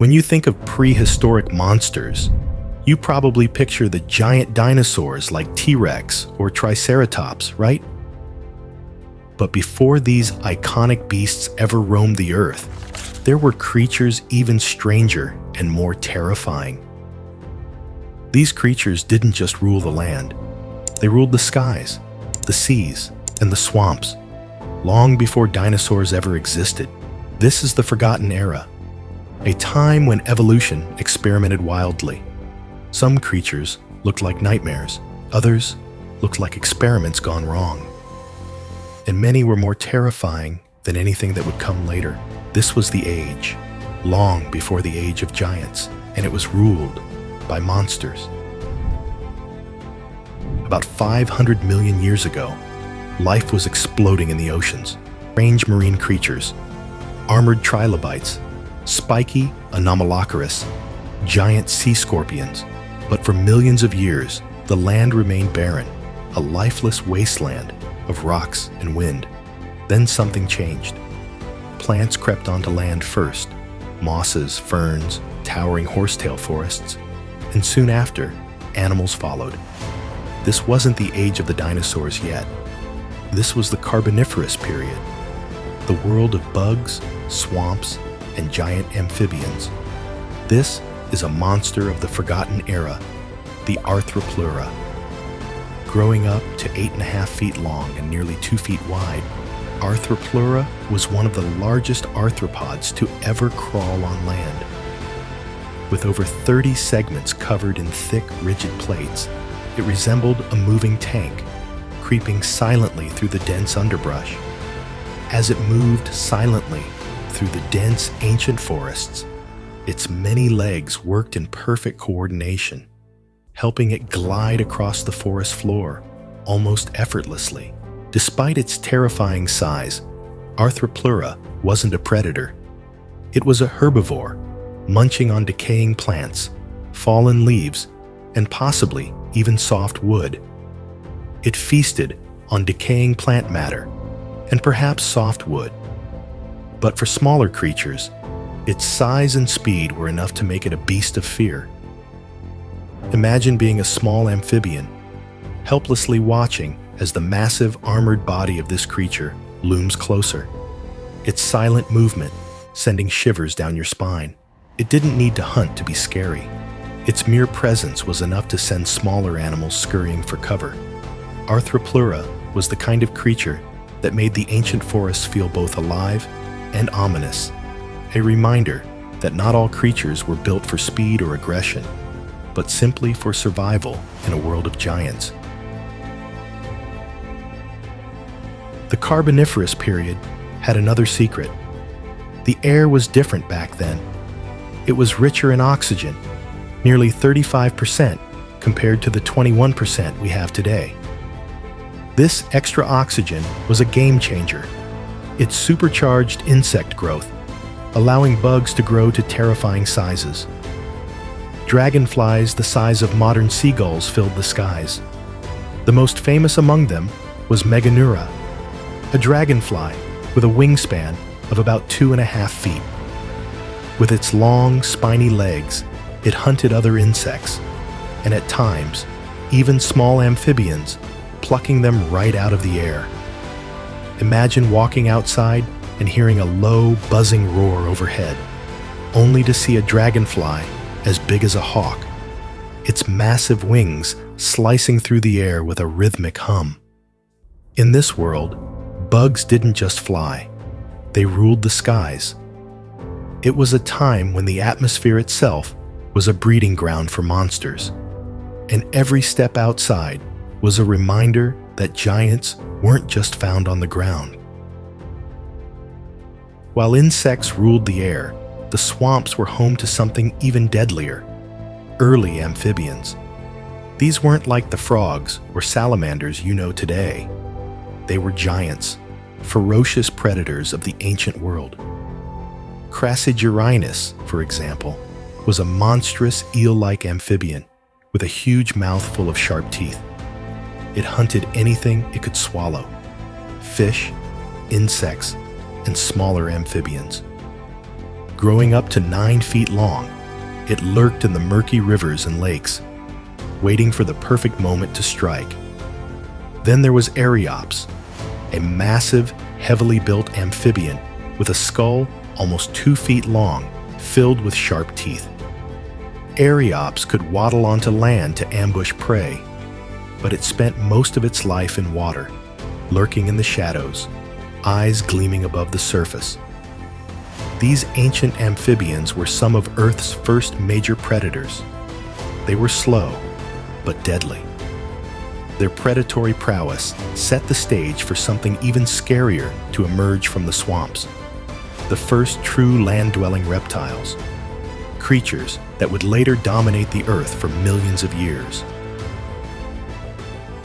When you think of prehistoric monsters, you probably picture the giant dinosaurs like T-Rex or Triceratops, right? But before these iconic beasts ever roamed the earth, there were creatures even stranger and more terrifying. These creatures didn't just rule the land, they ruled the skies, the seas, and the swamps, long before dinosaurs ever existed. This is the Forgotten Era, a time when evolution experimented wildly. Some creatures looked like nightmares, others looked like experiments gone wrong. And many were more terrifying than anything that would come later. This was the age, long before the age of giants, and it was ruled by monsters. About 500 million years ago, life was exploding in the oceans. Strange marine creatures, armored trilobites, spiky anomalocaris, giant sea scorpions. But for millions of years, the land remained barren, a lifeless wasteland of rocks and wind. Then something changed. Plants crept onto land first, mosses, ferns, towering horsetail forests, and soon after, animals followed. This wasn't the age of the dinosaurs yet. This was the Carboniferous period, the world of bugs, swamps, and giant amphibians. This is a monster of the Forgotten Era, the Arthropleura. Growing up to 8.5 feet long and nearly 2 feet wide, Arthropleura was one of the largest arthropods to ever crawl on land. With over 30 segments covered in thick, rigid plates, it resembled a moving tank, creeping silently through the dense underbrush. As it moved silently through the dense, ancient forests, its many legs worked in perfect coordination, helping it glide across the forest floor almost effortlessly. Despite its terrifying size, Arthropleura wasn't a predator. It was a herbivore, munching on decaying plants, fallen leaves, and possibly even soft wood. It feasted on decaying plant matter and perhaps soft wood. But for smaller creatures, its size and speed were enough to make it a beast of fear. Imagine being a small amphibian, helplessly watching as the massive armored body of this creature looms closer, its silent movement sending shivers down your spine. It didn't need to hunt to be scary. Its mere presence was enough to send smaller animals scurrying for cover. Arthropleura was the kind of creature that made the ancient forests feel both alive and ominous, a reminder that not all creatures were built for speed or aggression, but simply for survival in a world of giants. The Carboniferous period had another secret. The air was different back then. It was richer in oxygen, nearly 35% compared to the 21% we have today. This extra oxygen was a game changer. It supercharged insect growth, allowing bugs to grow to terrifying sizes. Dragonflies the size of modern seagulls filled the skies. The most famous among them was Meganeura, a dragonfly with a wingspan of about two and a half feet. With its long, spiny legs, it hunted other insects, and at times, even small amphibians, plucking them right out of the air. Imagine walking outside and hearing a low, buzzing roar overhead, only to see a dragonfly as big as a hawk, its massive wings slicing through the air with a rhythmic hum. In this world, bugs didn't just fly, they ruled the skies. It was a time when the atmosphere itself was a breeding ground for monsters, and every step outside was a reminder that giants weren't just found on the ground. While insects ruled the air, the swamps were home to something even deadlier early amphibians. These weren't like the frogs or salamanders you know today. They were giants, ferocious predators of the ancient world. Crassigyrinus, for example, was a monstrous eel-like amphibian with a huge mouth full of sharp teeth. It hunted anything it could swallow, fish, insects, and smaller amphibians. Growing up to nine feet long, it lurked in the murky rivers and lakes, waiting for the perfect moment to strike. Then there was Eryops, a massive, heavily built amphibian with a skull almost two feet long, filled with sharp teeth. Eryops could waddle onto land to ambush prey, but it spent most of its life in water, lurking in the shadows, eyes gleaming above the surface. These ancient amphibians were some of Earth's first major predators. They were slow, but deadly. Their predatory prowess set the stage for something even scarier to emerge from the swamps. The first true land-dwelling reptiles. Creatures that would later dominate the Earth for millions of years.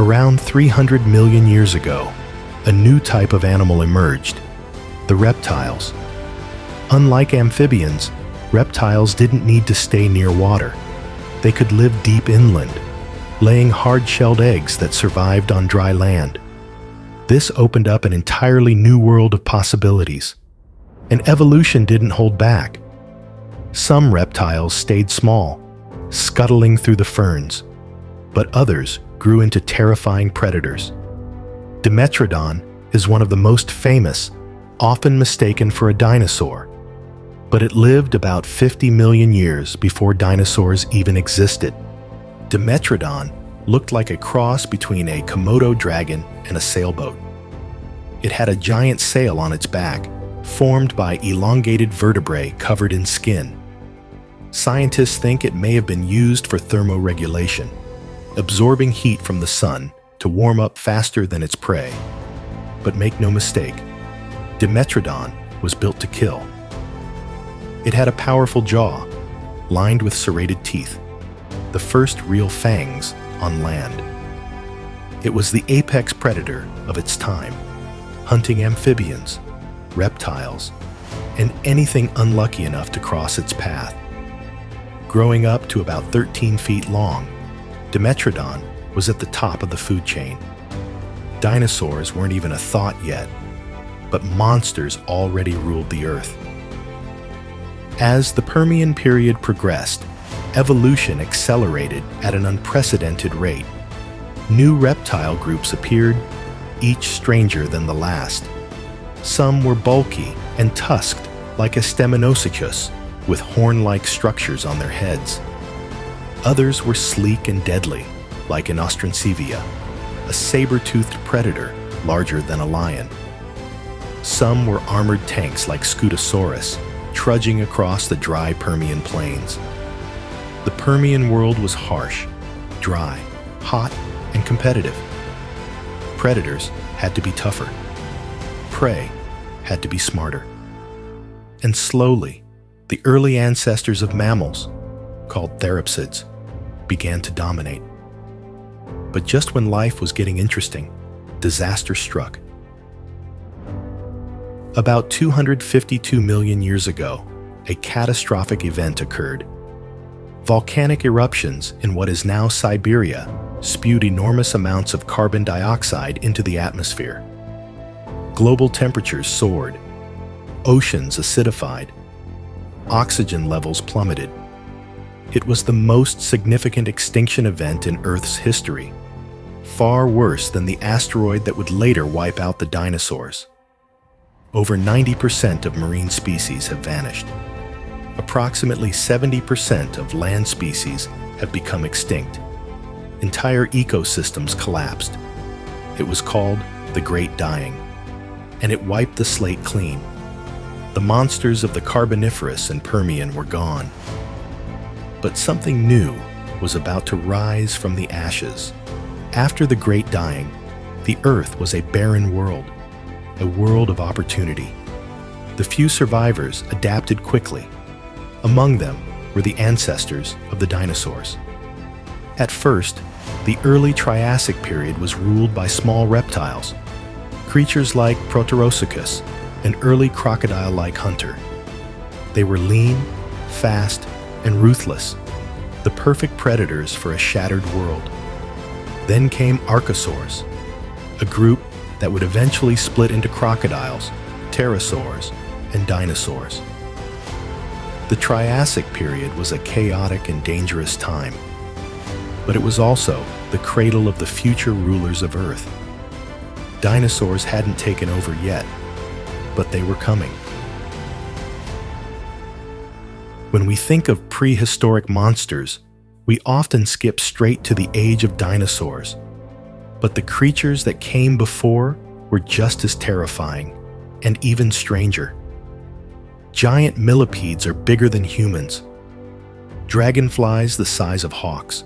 Around 300 million years ago, a new type of animal emerged, the reptiles. Unlike amphibians, reptiles didn't need to stay near water. They could live deep inland, laying hard-shelled eggs that survived on dry land. This opened up an entirely new world of possibilities. And evolution didn't hold back. Some reptiles stayed small, scuttling through the ferns, but others grew into terrifying predators. Dimetrodon is one of the most famous, often mistaken for a dinosaur, but it lived about 50 million years before dinosaurs even existed. Dimetrodon looked like a cross between a Komodo dragon and a sailboat. It had a giant sail on its back, formed by elongated vertebrae covered in skin. Scientists think it may have been used for thermoregulation, absorbing heat from the sun to warm up faster than its prey. But make no mistake, Dimetrodon was built to kill. It had a powerful jaw, lined with serrated teeth, the first real fangs on land. It was the apex predator of its time, hunting amphibians, reptiles, and anything unlucky enough to cross its path. Growing up to about 13 feet long, Dimetrodon was at the top of the food chain. Dinosaurs weren't even a thought yet, but monsters already ruled the Earth. As the Permian period progressed, evolution accelerated at an unprecedented rate. New reptile groups appeared, each stranger than the last. Some were bulky and tusked like a Estemmenosuchus, with horn-like structures on their heads. Others were sleek and deadly, like an Inostrancevia, a saber-toothed predator larger than a lion. Some were armored tanks like Scutosaurus, trudging across the dry Permian plains. The Permian world was harsh, dry, hot, and competitive. Predators had to be tougher. Prey had to be smarter. And slowly, the early ancestors of mammals, called therapsids, began to dominate. But just when life was getting interesting, disaster struck. About 252 million years ago, a catastrophic event occurred. Volcanic eruptions in what is now Siberia spewed enormous amounts of carbon dioxide into the atmosphere. Global temperatures soared, oceans acidified, oxygen levels plummeted. It was the most significant extinction event in Earth's history, far worse than the asteroid that would later wipe out the dinosaurs. Over 90% of marine species have vanished. Approximately 70% of land species have become extinct. Entire ecosystems collapsed. It was called the Great Dying, and it wiped the slate clean. The monsters of the Carboniferous and Permian were gone. But something new was about to rise from the ashes. After the Great Dying, the Earth was a barren world a world of opportunity. The few survivors adapted quickly. Among them were the ancestors of the dinosaurs. At first, the early Triassic period was ruled by small reptiles, creatures like Proterosuchus, an early crocodile-like hunter. They were lean, fast, and ruthless, the perfect predators for a shattered world. Then came archosaurs, a group that would eventually split into crocodiles, pterosaurs, and dinosaurs. The Triassic period was a chaotic and dangerous time, but it was also the cradle of the future rulers of Earth. Dinosaurs hadn't taken over yet, but they were coming. When we think of prehistoric monsters, we often skip straight to the age of dinosaurs. But the creatures that came before were just as terrifying, and even stranger. Giant millipedes are bigger than humans, dragonflies the size of hawks.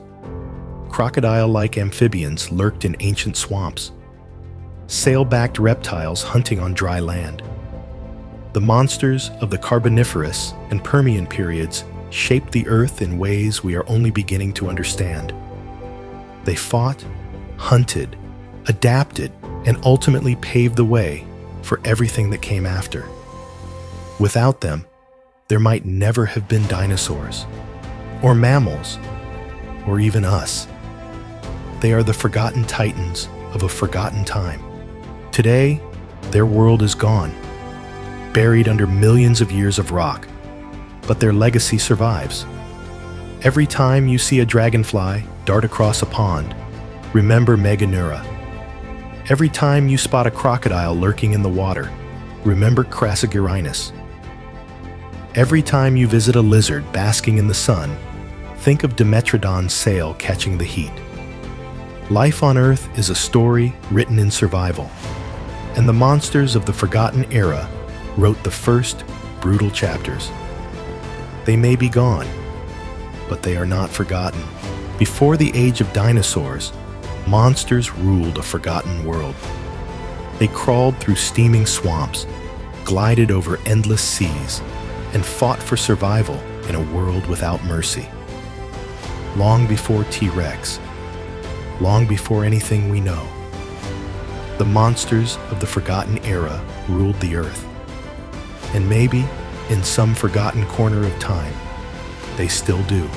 Crocodile-like amphibians lurked in ancient swamps, sail-backed reptiles hunting on dry land. The monsters of the Carboniferous and Permian periods shaped the earth in ways we are only beginning to understand. They fought, hunted, adapted, and ultimately paved the way for everything that came after. Without them, there might never have been dinosaurs, or mammals, or even us. They are the forgotten titans of a forgotten time. Today, their world is gone, buried under millions of years of rock but their legacy survives. Every time you see a dragonfly dart across a pond, remember Meganeura. Every time you spot a crocodile lurking in the water, remember Crassigyrinus. Every time you visit a lizard basking in the sun, think of Dimetrodon's sail catching the heat. Life on Earth is a story written in survival, and the monsters of the Forgotten Era wrote the first brutal chapters. They may be gone, but they are not forgotten. Before the age of dinosaurs, monsters ruled a forgotten world. They crawled through steaming swamps, glided over endless seas, and fought for survival in a world without mercy. Long before T-Rex, long before anything we know, the monsters of the Forgotten Era ruled the Earth. And maybe in some forgotten corner of time, they still do.